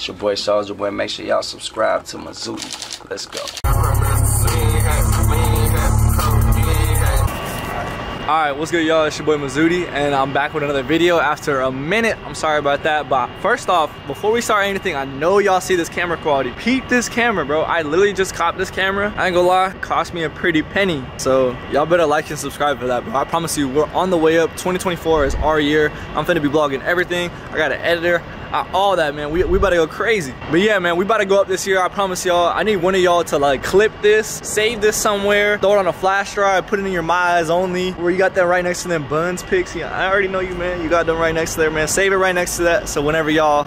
It's your boy Soldier Boy. Make sure y'all subscribe to Mazuty. Let's go. Alright, what's good y'all? It's your boy Mazuty and I'm back with another video after a minute. I'm sorry about that, but first off, before we start anything, I know y'all see this camera quality. Peep this camera, bro. I literally just copped this camera. I ain't gonna lie, cost me a pretty penny. So y'all better like and subscribe for that, bro. I promise you, we're on the way up. 2024 is our year. I'm finna be vlogging everything. I got an editor all that, man. We, we about to go crazy. But yeah, man, we about to go up this year. I promise y'all. I need one of y'all to like clip this, save this somewhere, throw it on a flash drive, put it in your My Eyes Only, where you got that right next to them buns pics. Yeah, I already know you, man. You got them right next to there, man. Save it right next to that. So whenever y'all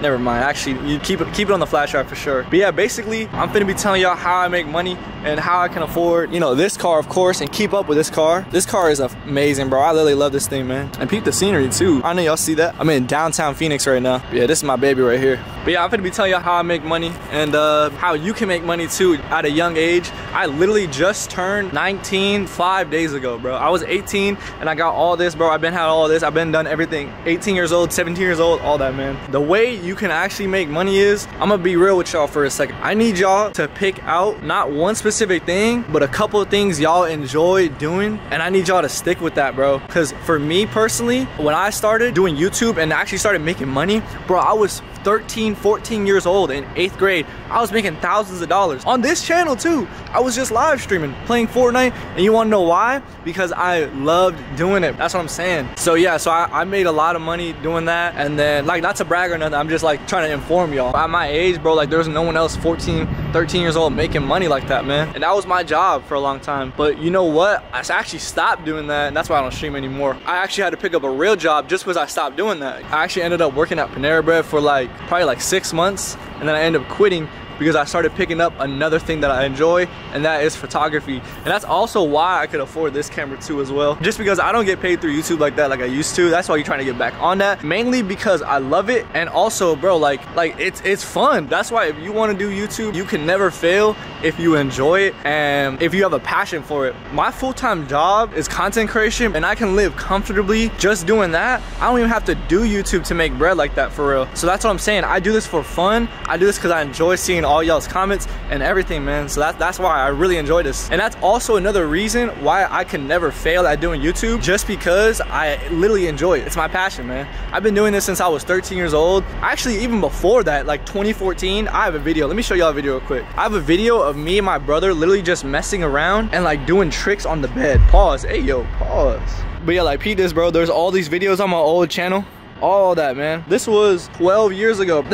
never mind. Actually you keep it keep it on the flash drive for sure. But yeah basically i'm gonna be telling y'all how i make money and how i can afford you know this car of course and keep up with this car. This car is amazing bro. I literally love this thing man. And peep the scenery too. I know y'all see that. I'm in downtown phoenix right now. Yeah this is my baby right here. But yeah i'm gonna be telling y'all how i make money and uh, how you can make money too at a young age. I literally just turned 19 five days ago bro. I was 18 and i got all this bro. I've been had all this. I've been done everything. 18 years old 17 years old all that man. The way you can actually make money is, I'm gonna be real with y'all for a second. I need y'all to pick out not one specific thing, but a couple of things y'all enjoy doing. And I need y'all to stick with that, bro. Cause for me personally, when I started doing YouTube and actually started making money, bro, I was 13, 14 years old in eighth grade. I was making thousands of dollars on this channel too. I was just live streaming, playing Fortnite. And you wanna know why? Because I loved doing it. That's what I'm saying. So yeah, so I, I made a lot of money doing that. And then like, not to brag or nothing, I'm just like trying to inform y'all. At my age, bro, like there's no one else 14, 13 years old making money like that, man. And that was my job for a long time. But you know what? I actually stopped doing that and that's why I don't stream anymore. I actually had to pick up a real job just because I stopped doing that. I actually ended up working at Panera Bread for like probably like six months and then I ended up quitting because I started picking up another thing that I enjoy and that is photography. And that's also why I could afford this camera too as well. Just because I don't get paid through YouTube like that like I used to. That's why you're trying to get back on that. Mainly because I love it and also bro like like it's it's fun. That's why if you want to do YouTube you can never fail if you enjoy it and if you have a passion for it. My full-time job is content creation and I can live comfortably just doing that. I don't even have to do YouTube to make bread like that for real. So that's what I'm saying. I do this for fun. I do this because I enjoy seeing all y'all's comments and everything, man. So that, that's why I really enjoy this. And that's also another reason why I can never fail at doing YouTube, just because I literally enjoy it. It's my passion, man. I've been doing this since I was 13 years old. Actually, even before that, like 2014, I have a video. Let me show y'all a video real quick. I have a video of me and my brother literally just messing around and like doing tricks on the bed. Pause. Hey, yo, pause. But yeah, like Pete this, bro. There's all these videos on my old channel all that man. This was 12 years ago.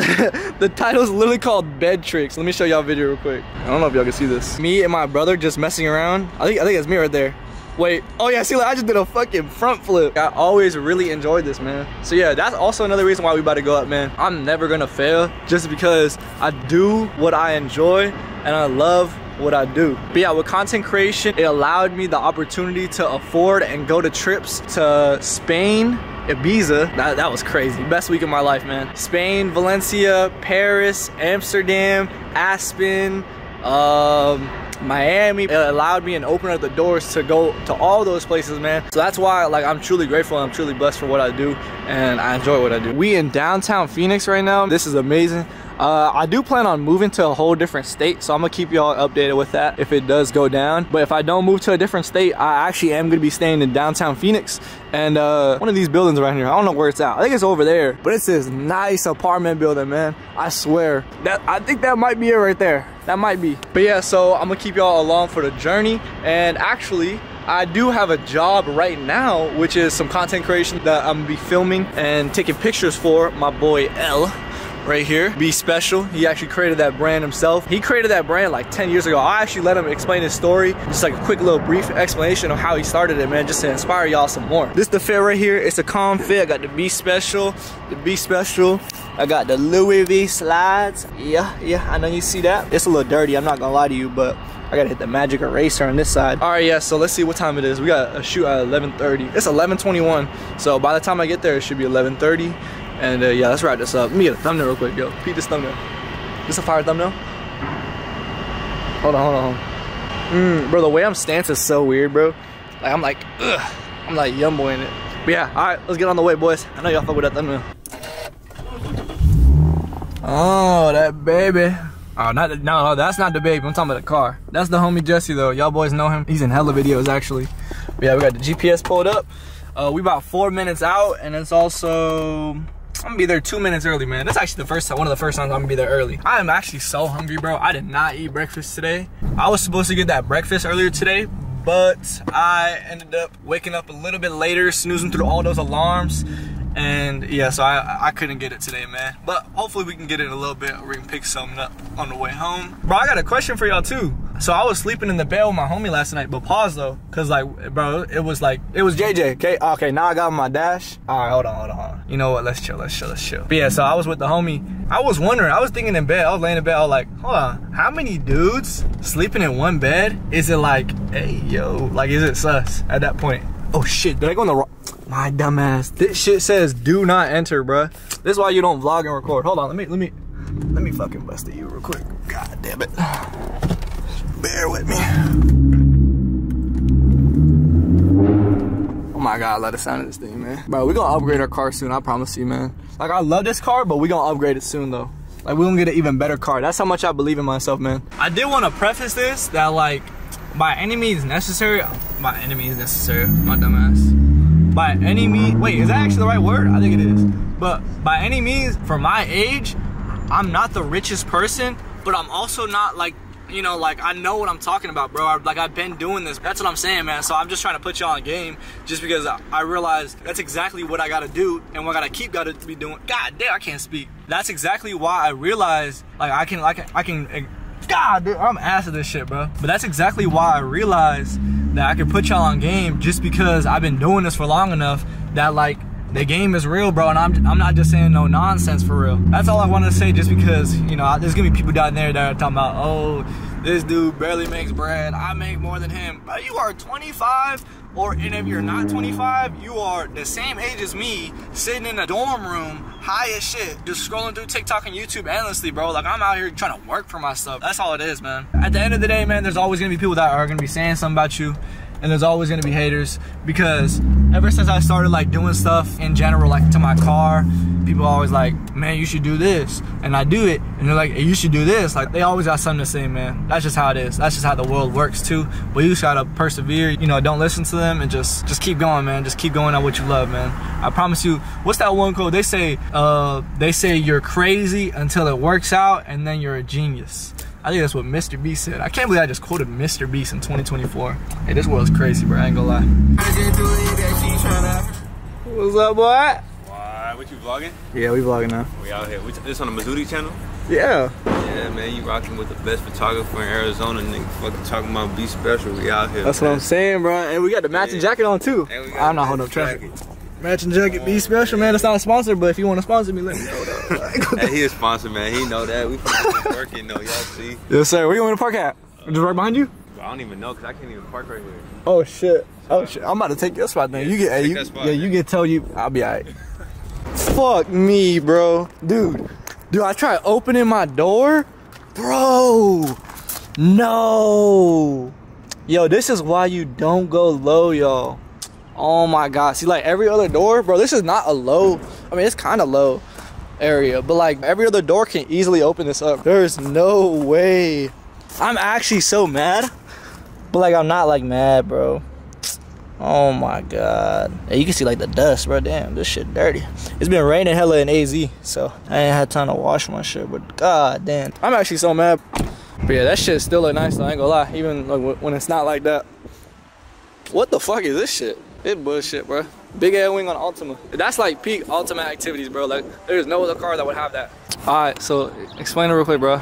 The title is literally called bed tricks. Let me show y'all a video real quick. I don't know if y'all can see this. Me and my brother just messing around. I think i think it's me right there. Wait. Oh yeah see like, i just did a fucking front flip. I always really enjoyed this man. So yeah that's also another reason why we about to go up man. I'm never gonna fail just because i do what i enjoy and i love what I do. But yeah, with content creation, it allowed me the opportunity to afford and go to trips to Spain, Ibiza, that, that was crazy. Best week of my life, man. Spain, Valencia, Paris, Amsterdam, Aspen, um, Miami. It allowed me and opened up the doors to go to all those places, man. So that's why like I'm truly grateful I'm truly blessed for what I do and I enjoy what I do. We in downtown Phoenix right now. This is amazing. Uh, I do plan on moving to a whole different state, so I'm gonna keep y'all updated with that if it does go down. But if I don't move to a different state, I actually am gonna be staying in downtown Phoenix and uh, one of these buildings right here. I don't know where it's at. I think it's over there, but it's this nice apartment building, man. I swear that I think that might be it right there. That might be. But yeah, so I'm gonna keep y'all along for the journey. And actually, I do have a job right now, which is some content creation that I'm gonna be filming and taking pictures for my boy L right here. Be Special. He actually created that brand himself. He created that brand like 10 years ago. I actually let him explain his story. Just like a quick little brief explanation of how he started it, man, just to inspire y'all some more. This the fit right here. It's a calm fit. I got the Be Special, the Be Special. I got the Louis V slides. Yeah, yeah, I know you see that. It's a little dirty, I'm not gonna lie to you, but I gotta hit the magic eraser on this side. All right, yeah, so let's see what time it is. We got a shoot at 11.30. It's 11.21, so by the time I get there, it should be 11.30. And uh, yeah, let's wrap this up. Let me get a thumbnail real quick, yo. Peep this thumbnail. This a fire thumbnail? Hold on, hold on, hold. Mm, bro, the way I'm stance is so weird, bro. Like, I'm like, ugh. I'm like young boy in it. But yeah, all right, let's get on the way, boys. I know y'all fuck with that thumbnail. Oh, that baby. Oh, not the, no, no, that's not the baby. I'm talking about the car. That's the homie Jesse though. Y'all boys know him. He's in hella videos actually. But yeah, we got the GPS pulled up. Uh, we about four minutes out, and it's also I'm gonna be there two minutes early, man. That's actually the first time, one of the first times I'm gonna be there early. I am actually so hungry, bro. I did not eat breakfast today. I was supposed to get that breakfast earlier today, but I ended up waking up a little bit later, snoozing through all those alarms, and yeah, so I, I couldn't get it today, man. But hopefully we can get it a little bit or we can pick something up on the way home. Bro, I got a question for y'all too. So I was sleeping in the bed with my homie last night, but pause though, cause like, bro, it was like, it was JJ, okay? Okay, now I got my dash. All right, hold on, hold on, hold on. You know what, let's chill, let's chill, let's chill. But yeah, so I was with the homie. I was wondering, I was thinking in bed, I was laying in bed, I was like, hold on, how many dudes sleeping in one bed? Is it like, hey, yo, like, is it sus at that point? Oh shit, did I go on the wrong? My dumbass. This shit says do not enter, bruh. This is why you don't vlog and record. Hold on, let me, let me, let me fucking bust at you real quick. God damn it. Bear with me. Oh my god, I love the sound of this thing, man. Bro, we gonna upgrade our car soon, I promise you, man. Like, I love this car, but we gonna upgrade it soon, though. Like, we gonna get an even better car. That's how much I believe in myself, man. I did want to preface this that, like, by any means necessary, by any means necessary, my dumbass. By any means, wait, is that actually the right word? I think it is. But by any means, for my age, I'm not the richest person, but I'm also not like, you know, like I know what I'm talking about, bro. I, like I've been doing this. That's what I'm saying, man. So I'm just trying to put y'all on game, just because I, I realize that's exactly what I gotta do and what I gotta keep gotta be doing. God damn, I can't speak. That's exactly why I realized, like I can, like I can. God, dude, I'm ass at this shit, bro. But that's exactly why I realized that I can put y'all on game just because I've been doing this for long enough that like the game is real, bro, and I'm, I'm not just saying no nonsense for real. That's all I want to say just because, you know, there's going to be people down there that are talking about, oh, this dude barely makes bread. I make more than him. But you are 25, or and if you're not 25, you are the same age as me, sitting in a dorm room, high as shit, just scrolling through TikTok and YouTube endlessly, bro. Like, I'm out here trying to work for myself. That's all it is, man. At the end of the day, man, there's always to be people that are to be saying something about you and there's always gonna be haters because ever since I started like doing stuff in general, like to my car, people always like, man, you should do this. And I do it, and they're like, you should do this. Like, they always got something to say, man. That's just how it is. That's just how the world works too. But you just gotta persevere, you know, don't listen to them and just just keep going, man. Just keep going at what you love, man. I promise you, what's that one quote? They say, uh, they say you're crazy until it works out, and then you're a genius. I think that's what Mr. Beast said. I can't believe I just quoted Mr. Beast in 2024. Hey, this world's crazy, bro. I ain't gonna lie. What's up, boy? Why? What you vlogging? Yeah, we vlogging now. We out here. We this on the Mazuty channel? Yeah. Yeah, man. You rocking with the best photographer in Arizona. Nigga, fucking talking about be special. We out here. That's man. what I'm saying, bro. And we got the matching Yeah. jacket on too. And we got I'm not holding up traffic. Matching jacket, be special, man. It's not a sponsor, but if you want to sponsor me, let me know. though. Hey, he a sponsor, man. He know that. We fucking working, though. Y'all see? yes, sir. Where you want to park at? Just right behind you? I don't even know, because I can't even park right here. Oh shit. Oh shit. I'm about to take your spot then. Yeah, you get hey, you, spot, yeah, you get tell you I'll be alright. Fuck me, bro. Dude. Dude, I tried opening my door. Bro. No. Yo, this is why you don't go low, y'all. Oh my god. See like every other door, bro, this is not a low. I mean, it's kind of low area, but like every other door can easily open this up. There's no way. I'm actually so mad. But like I'm not like mad, bro. Oh my god. Hey, you can see like the dust, bro. Damn, this shit dirty. It's been raining hella in AZ, so I ain't had time to wash my shit. But god damn, I'm actually so mad. But yeah, that shit still look nice. Though, I ain't gonna lie, even like when it's not like that. What the fuck is this shit? It bullshit, bro. Big air wing on Altima. That's like peak Altima activities, bro. Like there's no other car that would have that. All right, so explain it real quick, bro. All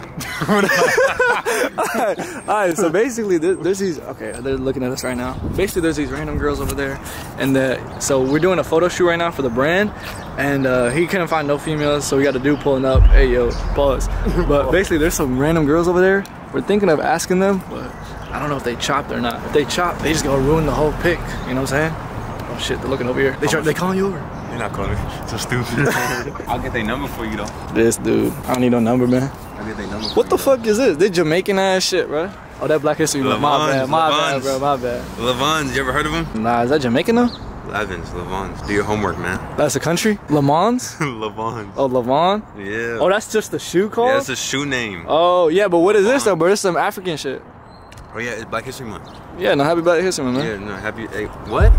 right, so basically there- there's these. Okay, they're looking at us right now. Basically, there's these random girls over there, and uh, so we're doing a photo shoot right now for the brand, and uh, he couldn't find no females, so we got a dude pulling up. Hey yo, pause. But basically, there's some random girls over there. We're thinking of asking them, but I don't know if they chopped or not. If they chop, they just gonna ruin the whole pic. You know what I'm saying? Oh shit, they're looking over here. They try, they calling you over. You're not calling me. So stupid. I'll get their number for you, though. This dude, I don't need no number, man. I'll get their number What the fuck is this? They Jamaican ass shit, bro. Oh, that Black History Month. My Levans, bad, my bad, bro, my bad. Levon, you ever heard of him? Nah, is that Jamaican though? Evans, Levons. Do your homework, man. That's a country? Le Mans? Levons. Oh, Levon? Yeah. Oh, that's just the shoe called? yeah, it's a shoe name. Oh, yeah, but what is this though, bro? This is some African shit. Oh yeah, it's Black History Month. Yeah, no, happy Black History Month, man. Yeah, no, happy. Hey, what?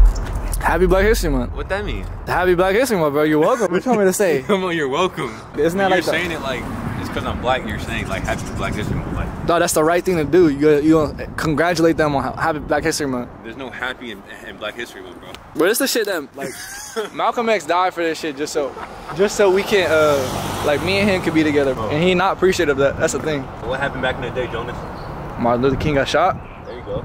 Happy Black History Month. What that mean? Happy Black History Month, bro. You're welcome. What you want me to say? Come on, you're welcome. Isn't that you're like the- saying it like it's because I'm black. You're saying like Happy Black History Month. Like No, that's the right thing to do. You gotta, you gonna congratulate them on Happy Black History Month. there's no Happy in, in Black History Month, bro. But it's the shit that like Malcolm X died for this shit just so just so we can uh like me and him could be together. And he not appreciative of that. That's the thing. What happened back in the day, Jonas? Martin Luther King got shot. There you go.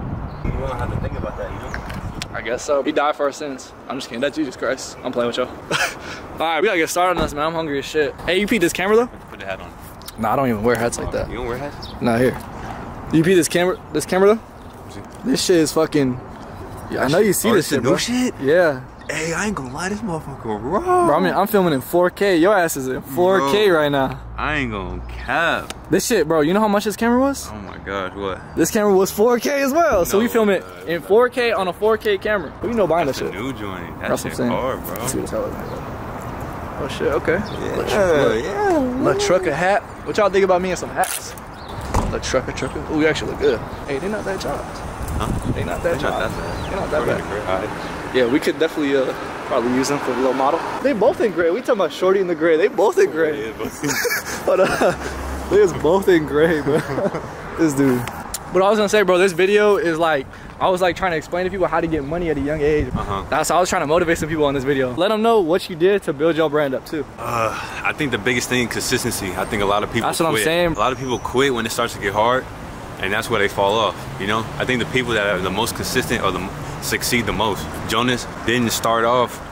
You don't have to think about that, you know. I guess so. He died for our sins. I'm just kidding. That's Jesus Christ. I'm playing with y'all. Alright, we gotta get started on this, man. I'm hungry as shit. Hey, you peed this camera though? Put the hat on. Nah, I don't even wear hats like that. You don't wear hats? Not here. You peed this camera this camera though? This shit is fucking yeah, I know you see Oh, this shit, bro. shit? Yeah. Hey, I ain't gonna lie, this motherfucker raw. Bro, I mean, I'm filming in 4K. Your ass is in 4K right now. I ain't gonna cap. This shit, bro, you know how much this camera was? Oh my gosh, what? This camera was 4K as well. So we film it uh, in 4K on a 4K camera. Who you know buying That's a shit? new joint. That's That what I'm saying. hard, bro. Let's see what's hell Oh shit, okay. Yeah, yeah. Little trucker hat. What y'all think about me and some hats? The trucker trucker. Ooh, we actually look good. Hey, they're not that chopped. Huh? They not that They're not that not that bad. In the gray. Yeah, we could definitely uh probably use them for a little model. They both in gray. We talking about Shorty in the gray. They both in gray. But uh, they was both in gray, bro. this dude. But I was gonna say, bro, this video is like, I was like trying to explain to people how to get money at a young age. Uh-huh. That's I was trying to motivate some people on this video. Let them know what you did to build your brand up too. Uh, I think the biggest thing consistency. I think a lot of people. That's what I'm saying. A lot of people quit when it starts to get hard, and that's where they fall off. You know, I think the people that are the most consistent or the m- succeed the most. Jonas didn't start off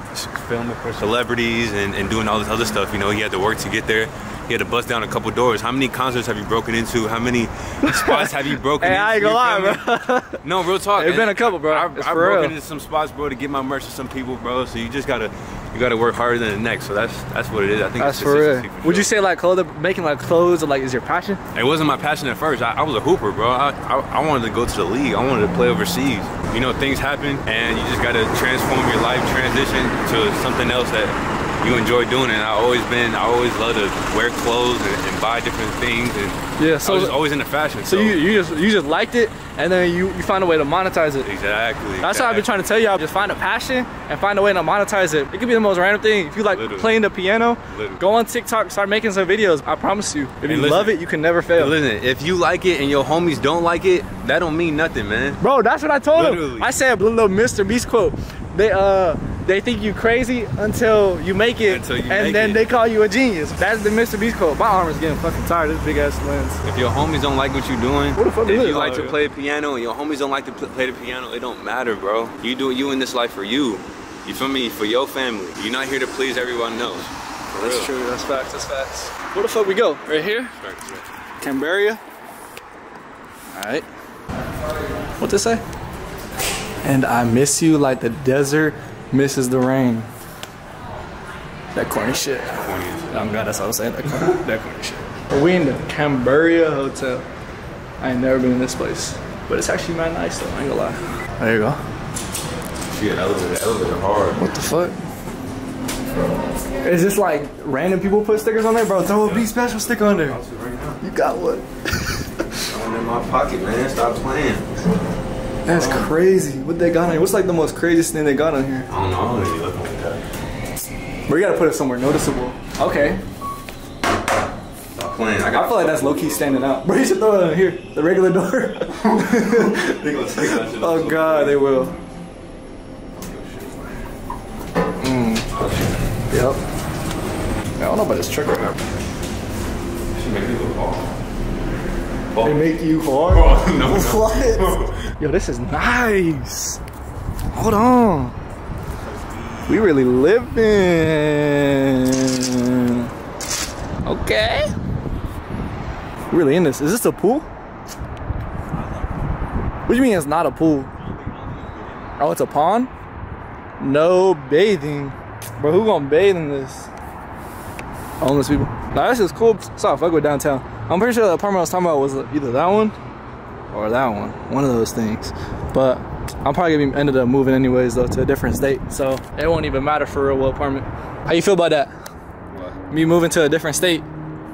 filming for celebrities and, and doing all this other stuff. You know, he had to work to get there. He had to bust down a couple doors. How many concerts have you broken into? How many spots have you broken Hey, into? I ain't gonna lie, bro. No, real talk. It's been a couple, bro. I've, It's broken into some spots, bro, to get my merch to some people, bro. So you just gotta, you gotta work harder than the next. So that's that's what it is. I think That's it's for real. consistency Would you say like clothes, making like clothes, or like is your passion? It wasn't my passion at first. I, I was a hooper, bro. I, I, I wanted to go to the league. I wanted to play overseas. You know, things happen, and you just gotta transform your life, transition to something else that you enjoy doing. it. I always been, I always love to wear clothes and, and buy different things. And Yeah, I so- was just always into fashion. So you you just you just liked it, and then you you find a way to monetize it. exactly. That's what I've been trying to tell y'all. Just find a passion and find a way to monetize it. It could be the most random thing. If you like Literally. playing the piano, Literally. go on TikTok, start making some videos. I promise you, if you listen- love it, you can never fail. Listen, if you like it and your homies don't like it, that don't mean nothing, man. Bro, that's what I told Literally. him. I said a little Mr. Beast quote. They uh they think you crazy until you make it, Until you and make then it. they call you a genius. That's the Mr. Beast quote. My arm is getting fucking tired. of This big ass lens. If your homies don't like what you're doing, What the fuck if is you this? like Oh, to yeah. play the piano and your homies don't like to play the piano, it don't matter, bro. You do you in this life for you. You feel me? For your family. You're not here to please everyone else. For That's real. true. That's facts. That's facts. Where the fuck we go? Right here? Canberra. All right. What to say? And I miss you like the desert misses the rain. That corny shit. I'm glad that's what I'm saying. That corny, that corny shit. We in the Canberra Hotel. I ain't never been in this place. But it's actually mad nice though, I ain't gonna lie. There you go. Shit, elevator, elevator hard. What the fuck? Is this like random people put stickers on there? Bro, throw a B special sticker on there. You got what? One in my pocket, man. Stop playing. That's crazy. What they got on here? What's like the most craziest thing they got on here? I don't know. I don't really look like that. But you gotta put it somewhere noticeable. Okay. Stop playing. I I feel like that's low key standing out. Bro, you should throw it on here. The regular door. They gonna take that shit oh god, they will. Mm. Yep. I don't know about this trigger. Should make me look off. They make you hard. Oh, no, no. What? Yo, this is nice. Hold on. We really living. Okay. Really in this. Is this a pool? What do you mean it's not a pool? Oh, it's a pond? No bathing. Bro, who gonna bathe in this? Homeless people. Nah, this is cool. So I fuck with downtown. I'm pretty sure the apartment I was talking about was either that one or that one. One of those things. But I'm probably gonna be ended up moving anyways though to a different state, so it won't even matter for real what apartment. How you feel about that? What? Me moving to a different state?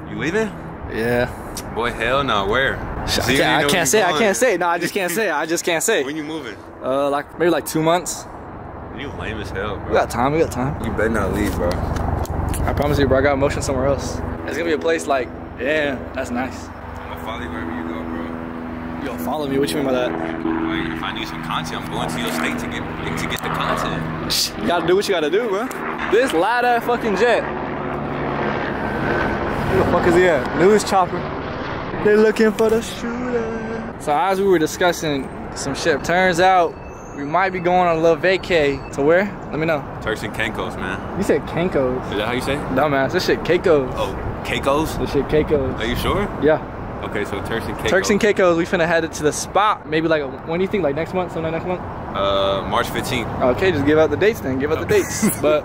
You leaving? Yeah. Boy, hell no. Where? I can't, I can't say. I can't say. No, I just can't say. I just can't say. When you moving? Uh, like maybe like two months. You lame as hell, bro. We got time. We got time. You better not leave, bro. I promise you, bro. I got motion somewhere else. It's gonna be a place like, yeah, that's nice. I'm gonna follow you wherever you go, bro. You gonna follow me? What you mean by that? Like, if I need some content, I'm going to your state to get to get the content. You gotta do what you gotta do, bro. This loud ass fucking jet. Where the fuck is he at? News chopper. They looking for the shooter. So as we were discussing some shit, turns out we might be going on a little vacay. To where? Let me know. Turks and Caicos, man. You said Kenkos. Is that how you say? it? Dumbass. This shit Keikos. Oh, Caicos? This shit Keikos. Are you sure? Yeah. Okay, so Turks and Caicos. Turks and Caicos, we finna head it to the spot. Maybe like, when do you think? Like next month? Sometime next month? Uh, March 15th. Okay, just give out the dates then. Give out the dates. But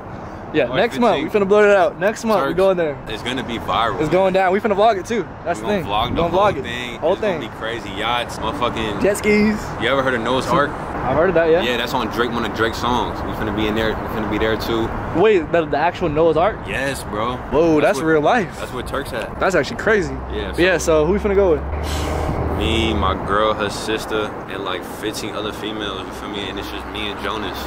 yeah, March next month, we finna blow it out. Next month, we Turks. going there. It's gonna be viral. It's going down. We finna vlog it too. That's we the gonna thing. vlog We the gonna vlog it. thing. Whole it's thing. gonna be crazy. Yachts, motherfucking. Jet skis. You ever heard of Noah's Ark? I've heard of that, yeah. Yeah, that's on Drake, one of Drake's songs. We finna be in there. We finna be there too. Wait, the, the actual Noah's Ark? Yes, bro. Whoa, that's, what- real life. That's what Turks at. That's actually crazy. Yeah. But yeah, so who we finna go with? Me, my girl, her sister, and like 15 other females. You feel me? And it's just me and Jonas.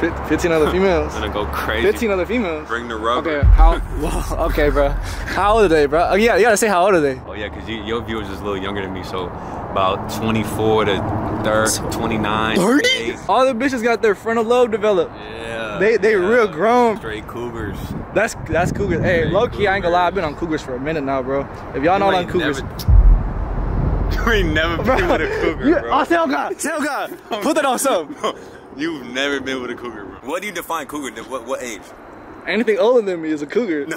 15 other females. gonna go crazy. 15 other females. Bring the rubber. Okay, how? Whoa, okay, bro. How old are they, bro? Oh, yeah, you gotta say how old are they? Oh yeah, cause you, your viewers is a little younger than me, so about 24 to 30, 29. 28. All the bitches got their frontal lobe developed. Yeah. They- they yeah. real grown. Straight cougars. That's that's cougars. Hey, Very low key, I ain't gonna lie. I've been on cougars for a minute now, bro. If y'all know You on ain't cougars, never- you ain't never been with a cougar, you, bro. oh, tell God, tell God, put that on something. You've never been with a cougar, bro. What do you define cougar? What what age? Anything older than me is a cougar. No,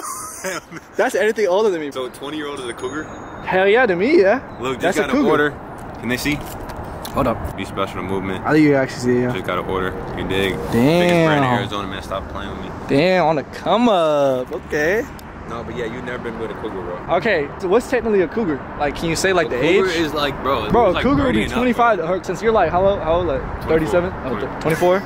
That's anything older than me. so a 20 year old is a cougar? Hell yeah, to me, yeah. Look, That's just a got an cougar. order. Can they see? Hold up. Be special movement. I think you actually see it, yeah. Just got an order. You dig? Damn. Biggest Damn. brand in Arizona, man. Stop playing with me. Damn, on the come up. Okay. No, but yeah, you've never been with a cougar, bro. Okay, so what's technically a cougar? Like, can you say like A the cougar age? Cougar is like, bro. Bro, it's a like cougar would be 25. bro. Her- Since you're like, how old? How old? Like 37? 24. 24?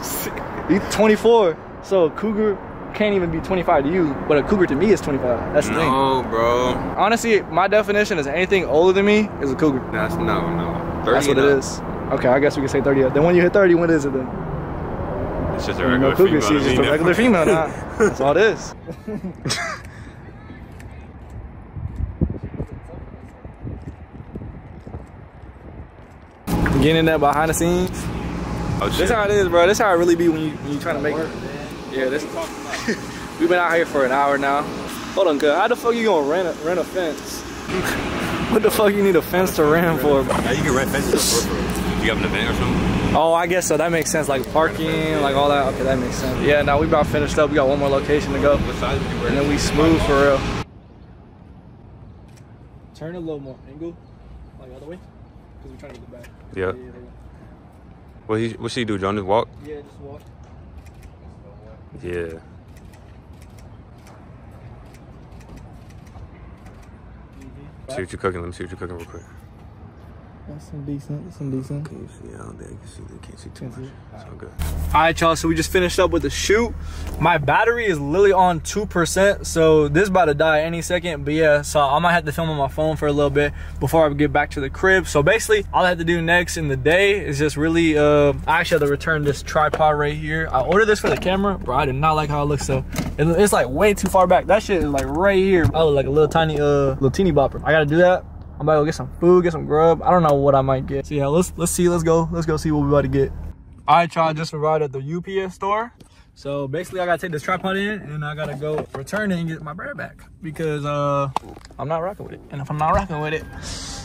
You 24. So a cougar can't even be 25 to you, but a cougar to me is 25. That's the thing. No, bro. Honestly, my definition is anything older than me is a cougar. That's no, no. 30 That's what and it up. is. Okay, I guess we can say 30. Then when you hit 30, what is it then? It's just a regular know, cougar, female. she's just a regular female now. That's all it is. Getting that behind the scenes. Oh, shit. This how it is, bro. This how it really be when you when you trying to make it. Yeah, this. We've been out here for an hour now. Hold on, good. How the fuck you gonna rent a rent a fence? what the fuck you need a fence to rent for? bro? Now you can rent fences for You have an event or something? Oh, I guess so. That makes sense. Like parking, like all that. Okay, that makes sense. Yeah, now we about finished up. We got one more location to go, What size you wear? and then we smooth for real. Turn a little more angle, like other way, because we're trying to get the back. Yeah. What he what she do, Jonas? Walk? Yeah, just walk. Yeah. Mm-hmm. See what you're cooking. Let me see what you're cooking real quick. That's some decent. That's some decent. Can you see? I don't think you can see. You can't see too Can't see much. it? So good. All right, y'all. So we just finished up with the shoot. My battery is literally on two percent, so this about to die any second. But yeah, so I might have to film on my phone for a little bit before I get back to the crib. So basically, all I have to do next in the day is just really. Uh, I actually have to return this tripod right here. I ordered this for the camera, bro. I did not like how it looks. So it, it's like way too far back. That shit is like right here. Oh, like a little tiny, uh, little teeny bopper. I gotta do that. I'm about to go get some food, get some grub. I don't know what I might get. So yeah, let's let's see. Let's go. Let's go see what we about to get. All right, y'all, just arrived at the UPS store. So basically, I gotta take this tripod in and I gotta go return it and get my bread back because uh, I'm not rocking with it. And if I'm not rocking with it,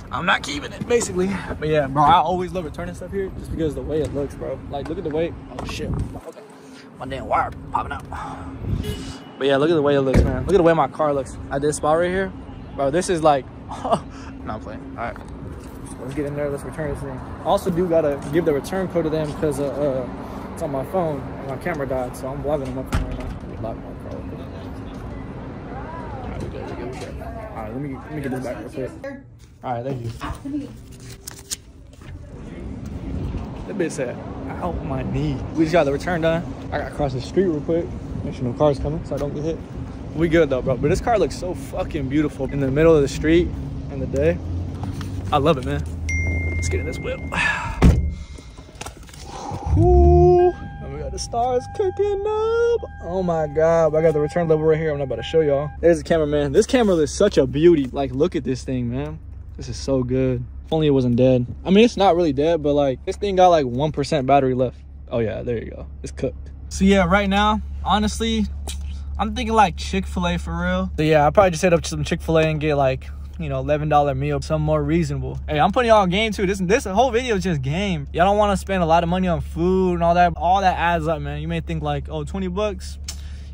I'm not keeping it, basically. But yeah, bro, I always love returning stuff here just because the way it looks, bro. Like, look at the way. Oh shit. Okay. My damn wire popping out. But yeah, look at the way it looks, man. Look at the way my car looks. At this spot right here, bro. This is like, no, I'm playing. All right. Let's get in there. Let's return this thing. I also do gotta give the return code to them because uh, uh, it's on my phone and my camera died, so I'm vlogging them up right now. Let me lock my car. All right, we good, we good, we good. All right, let me let me get this back real quick. All right, thank you. That bitch said, out my knee. We just got the return done. I gotta cross the street real quick. Make sure no cars coming so I don't get hit. We good though, bro. But this car looks so fucking beautiful in the middle of the street in the day. I love it, man. Let's get in this whip. Ooh, and we got the stars cooking up. Oh my God, I got the return level right here. I'm not about to show y'all. There's the camera, man. This camera is such a beauty. Like, look at this thing, man. This is so good. If only it wasn't dead. I mean, it's not really dead, but like, this thing got like 1% battery left. Oh yeah, there you go. It's cooked. So yeah, right now, honestly, I'm thinking like Chick-fil-A for real. So yeah, I'll probably just hit up some Chick-fil-A and get like you know, $11 meal, some more reasonable. Hey, I'm putting y'all game too. This this whole video is just game. Y'all don't want to spend a lot of money on food and all that. All that adds up, man. You may think like, oh, 20 bucks,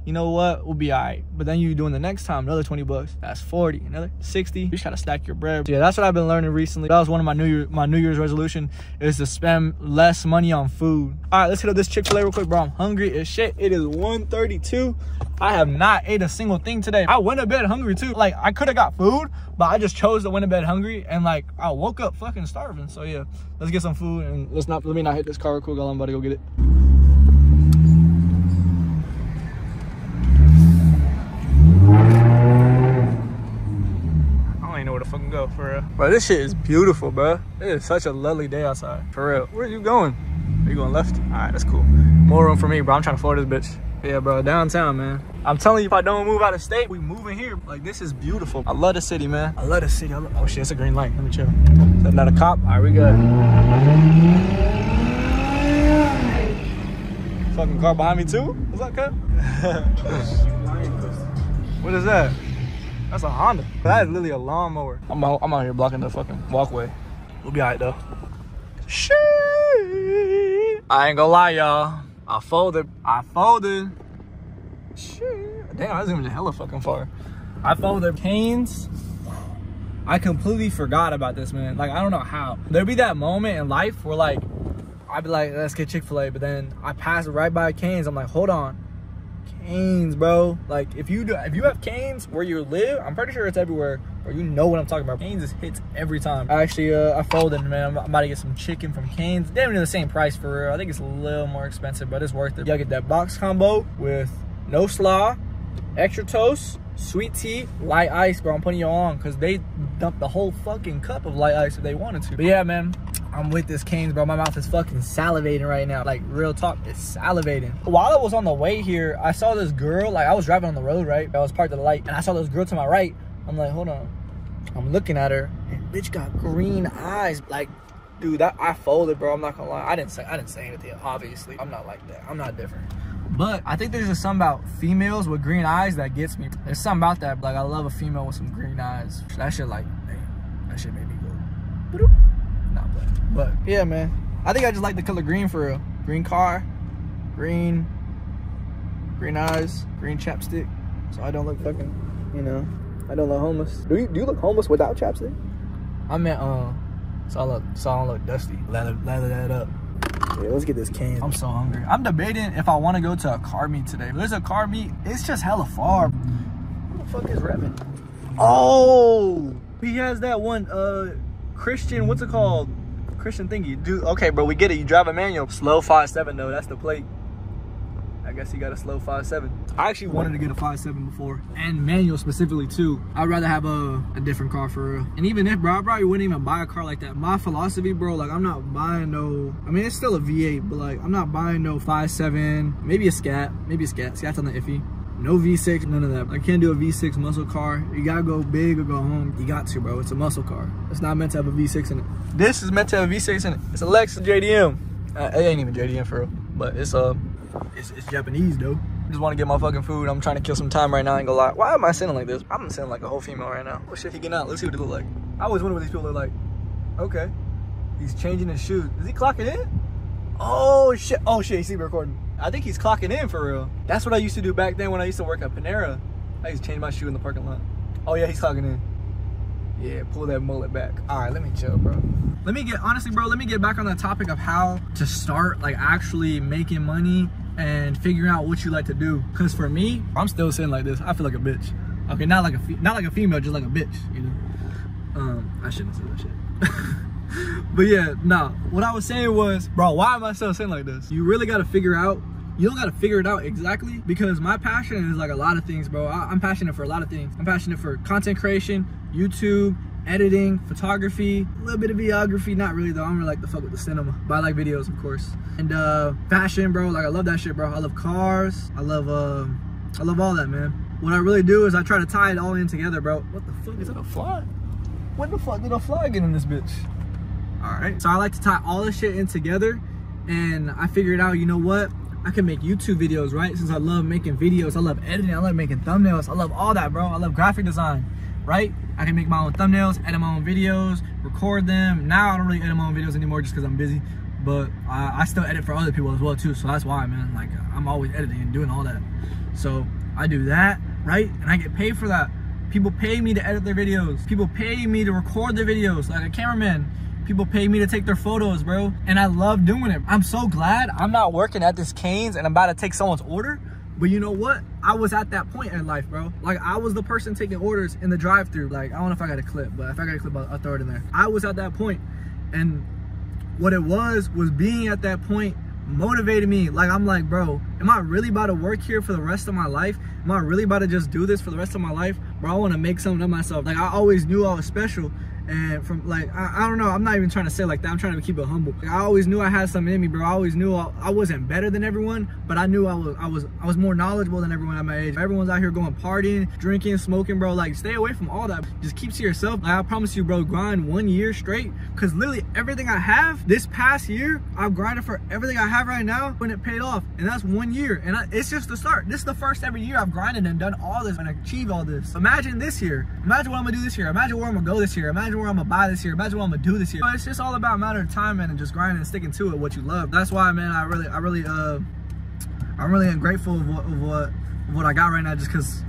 you know what, we'll be all right. But then you doing the next time, another 20 bucks, that's 40, another 60. You just gotta stack your bread. So yeah, that's what I've been learning recently. That was one of my New Year, my New Year's resolution is to spend less money on food. All right, let's hit up this Chick-fil-A real quick, bro. I'm hungry as shit. It is 1:32. I have not ate a single thing today. I went to bed hungry too. Like I could have got food, but I just chose to went to bed hungry and like I woke up fucking starving. So yeah, let's get some food and let's not let me not hit this car real quick. I'm about to go get it. Fucking go for real. Bro, this shit is beautiful, bro. It is such a lovely day outside. For real. Where are you going? Are you going left? All right, that's cool. More room for me, bro. I'm trying to floor this bitch. Yeah, bro, downtown, man. I'm telling you, if I don't move out of state, we moving here. Like, this is beautiful. I love the city, man. I love the city. Love oh, shit, it's a green light. Let me chill. Is that not a cop? All right, we good. Fucking car behind me, too? What's up, cut? what is that? That's a Honda. That is literally a lawnmower. I'm out, I'm out here blocking the fucking walkway. We'll be all right, though. Shit. I ain't gonna lie, y'all. I folded. I folded. Shit. Damn, I was even hella fucking far. I folded Canes. I completely forgot about this, man. Like, I don't know how. There'd be that moment in life where, like, I'd be like, let's get Chick-fil-A. But then I pass right by Canes. I'm like, hold on. Canes, bro. Like if you do, if you have Canes where you live, I'm pretty sure it's everywhere. Or you know what I'm talking about. Canes is hits every time. Actually, uh, I folded, man. I'm about to get some chicken from Canes. They're even the same price for real. I think it's a little more expensive, but it's worth it. Y'all get that box combo with no slaw, extra toast, sweet tea, light ice, bro. I'm putting you on because they dumped the whole fucking cup of light ice if they wanted to. But yeah, man, I'm with this Canes, bro. My mouth is fucking salivating right now. Like, real talk, it's salivating. While I was on the way here, I saw this girl, like, I was driving on the road, right? I was parked at the light, and I saw this girl to my right. I'm like, hold on. I'm looking at her, and bitch got green eyes. Like, dude, that I folded, bro. I'm not gonna lie. I didn't say I didn't say anything, obviously. I'm not like that. I'm not different. But I think there's just something about females with green eyes that gets me. There's something about that. Like, I love a female with some green eyes. That shit, like, that shit made me go. But, yeah, man. I think I just like the color green for real. Green car, green, green eyes, green chapstick. So I don't look fucking, you know, I don't look homeless. Do you do you look homeless without chapstick? I meant, uh, so I look, so I don't look dusty. Lather, lather that up. Yeah, let's get this can. I'm so hungry. I'm debating if I want to go to a car meet today. There's a car meet, it's just hella far. Who the fuck is Redmond? Oh, he has that one, uh, Christian, what's it called? Christian thingy. Dude, okay, bro, we get it. You drive a manual. Slow five seven though. That's the plate. I guess he got a slow five seven. I actually wanted to get a five seven before, and manual specifically too. I'd rather have a, a different car for real. And even if, bro, I probably wouldn't even buy a car like that. My philosophy, bro, like I'm not buying no. I mean, it's still a V8, but like I'm not buying no five seven. Maybe a Scat. Maybe a Scat. Scat's on the iffy. No V6, none of that. I can't do a V6 muscle car. You gotta go big or go home. You got to, bro. It's a muscle car. It's not meant to have a V6 in it. This is meant to have a V6 in it. It's a Lexus JDM. Uh, it ain't even JDM for real, but it's uh, it's, it's Japanese though. Just want to get my fucking food. I'm trying to kill some time right now. I ain't gonna lie. Why am I sitting like this? I'm sitting like a whole female right now. What shit he getting out? Let's see what he look like. I always wonder what these people look like. Okay. He's changing his shoes. Is he clocking in? Oh shit. Oh shit, you see me recording. I think he's clocking in for real. That's what I used to do back then when I used to work at Panera. I used to change my shoe in the parking lot. Oh yeah, he's clocking in. Yeah, pull that mullet back. All right, let me chill, bro. Let me get, honestly, bro, let me get back on the topic of how to start like actually making money and figuring out what you like to do. Cause for me, I'm still sitting like this. I feel like a bitch. Okay, not like a not like a female, just like a bitch, you know. Um, I shouldn't say that shit. but yeah, nah. What I was saying was, bro, why am I still saying like this? You really gotta figure out you don't gotta figure it out exactly because my passion is like a lot of things, bro. I, am passionate for a lot of things. I'm passionate for content creation, YouTube, editing, photography, a little bit of videography. Not really though. I'm really like the fuck with the cinema, but I like videos, of course. And uh, fashion, bro. Like I love that shit, bro. I love cars. I love uh, I love all that, man. What I really do is I try to tie it all in together, bro. What the fuck is that a fly? When the fuck did a fly get in this bitch? All right. So I like to tie all this shit in together, and I figured out, you know what? I can make YouTube videos, right? Since I love making videos, I love editing, I love making thumbnails, I love all that, bro. I love graphic design, right? I can make my own thumbnails, edit my own videos, record them. Now I don't really edit my own videos anymore just because I'm busy, but I, I, still edit for other people as well too. So that's why, man. Like uh, I'm always editing and doing all that. So I do that, right? And I get paid for that. People pay me to edit their videos. People pay me to record their videos, like a cameraman People pay me to take their photos, bro. And I love doing it. I'm so glad I'm not working at this Cane's and I'm about to take someone's order. But you know what? I was at that point in life, bro. Like I was the person taking orders in the drive-through. Like I don't know if I got a clip, but if I got a clip, I'll, I'll throw it in there. I was at that point, and what it was was being at that point motivated me. Like I'm like, bro, am I really about to work here for the rest of my life? Am I really about to just do this for the rest of my life? Bro, I want to make something of myself. Like I always knew I was special and from like I, I, don't know i'm not even trying to say like that i'm trying to keep it humble. Like, i always knew i had something in me bro. I always knew I, I, wasn't better than everyone but i knew i was i was i was more knowledgeable than everyone at my age. Everyone's out here going partying drinking smoking bro. Like stay away from all that. Just keep to yourself. Like, i promise you bro grind one year straight because literally everything i have this past year i've grinded for everything i have right now when it paid off. And that's one year. And I, it's just the start. This is the first every year i've grinded and done all this and achieved all this. Imagine this year. Imagine what i'm gonna do this year. Imagine where i'm gonna go this year. Imagine where I'm gonna buy this year. Imagine what I'm gonna do this year. It's just all about matter of time, man, and just grinding and sticking to it, what you love. That's why, man, I really, I really, uh, I'm really ungrateful of what, of what, of what I got right now, just cause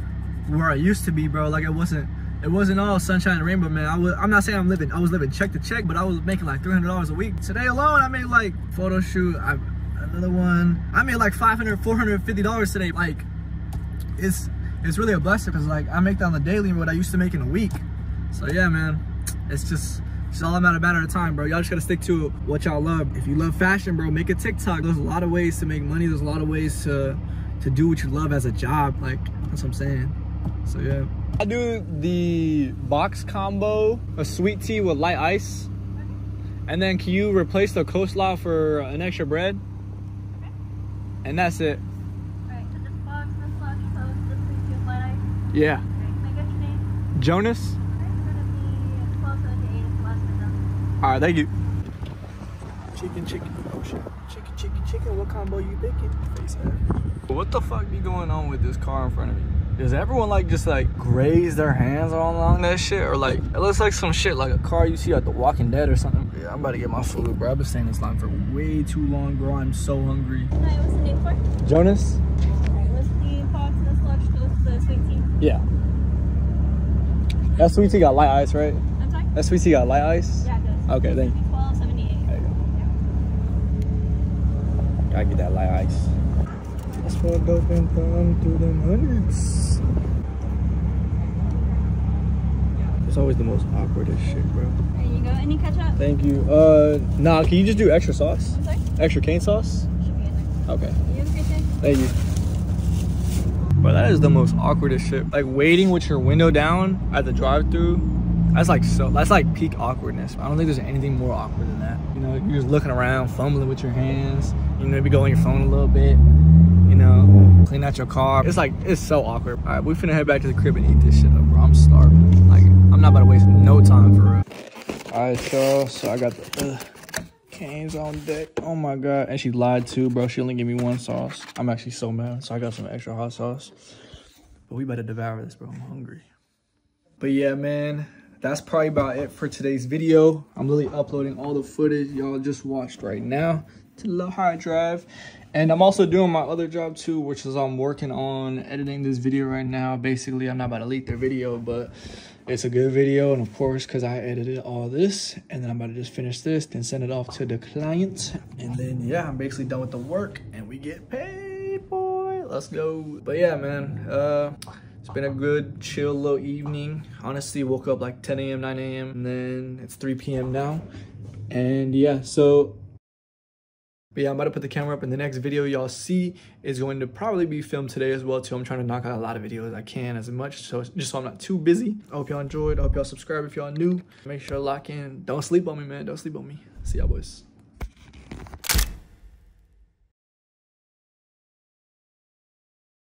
where I used to be, bro. Like it wasn't, it wasn't all sunshine and rainbow, man. I was, I'm not saying I'm living, I was living check to check, but I was making like $300 a week. Today alone, I made like photo shoot, I, another one. I made like 500, $450 today. Like, it's, it's really a blessing because like I make that on the daily what I used to make in a week. So yeah, man, it's just it's all about a matter of time, bro. Y'all just gotta stick to what y'all love. If you love fashion, bro, make a TikTok. There's a lot of ways to make money. There's a lot of ways to to do what you love as a job. Like that's what I'm saying. So yeah. I do the box combo, a sweet tea with light ice. And then can you replace the coleslaw for an extra bread? And that's it. Yeah. Jonas? All right, thank you. Chicken, chicken, oh shit. Chicken, chicken, chicken. What combo you picking? Face What the fuck be going on with this car in front of me? Does everyone like just like graze their hands all along that shit? Or like, it looks like some shit like a car you see at The Walking Dead or something. Yeah, I'm about to get my food, bro. I've been staying in this line for way too long, bro. I'm so hungry. Hi, what's the name for? Jonas? Alright, what's the box and the slush toast, the sweet tea? Yeah. That sweet tea got light ice, right? I'm sorry? That sweet tea got light ice? Yeah, it does. Okay, then. you. 1278. There you go. Gotta get that light ice. That's what dope and thumb through them hundreds. It's always the most awkwardest shit, bro. There you go. Any ketchup? Thank you. Uh, nah, can you just do extra sauce? I'm sorry? Extra cane sauce? Should be in there. Okay, You have a thank you. Bro, that is the most awkwardest shit. Like waiting with your window down at the drive-through. That's like so. That's like peak awkwardness. I don't think there's anything more awkward than that. You know, you're just looking around, fumbling with your hands. You know, maybe go on your phone a little bit. You know, clean out your car. It's like it's so awkward. All right, we finna head back to the crib and eat this shit up, bro. I'm starving. Like, I'm not about to waste no time for real. All right, y'all. So I got the uh, canes on deck. Oh my god, and she lied too, bro. She only gave me one sauce. I'm actually so mad. So I got some extra hot sauce. But we better devour this, bro. I'm hungry. But yeah, man, that's probably about it for today's video. I'm literally uploading all the footage y'all just watched right now to the hard drive. And I'm also doing my other job too, which is I'm working on editing this video right now. Basically, I'm not about to leak their video, but it's a good video. And of course, because I edited all this, and then I'm about to just finish this, then send it off to the client. And then, yeah, I'm basically done with the work, and we get paid, boy. Let's go. But yeah, man, uh, it's been a good, chill little evening. Honestly, woke up like 10 a.m., 9 a.m., and then it's 3 p.m. now. And yeah, so but yeah, I'm about to put the camera up and the next video y'all see is going to probably be filmed today as well too. I'm trying to knock out a lot of videos I can as much so just so I'm not too busy. I hope y'all enjoyed. I hope y'all subscribe if y'all new. Make sure to lock in. Don't sleep on me, man. Don't sleep on me. See y'all boys.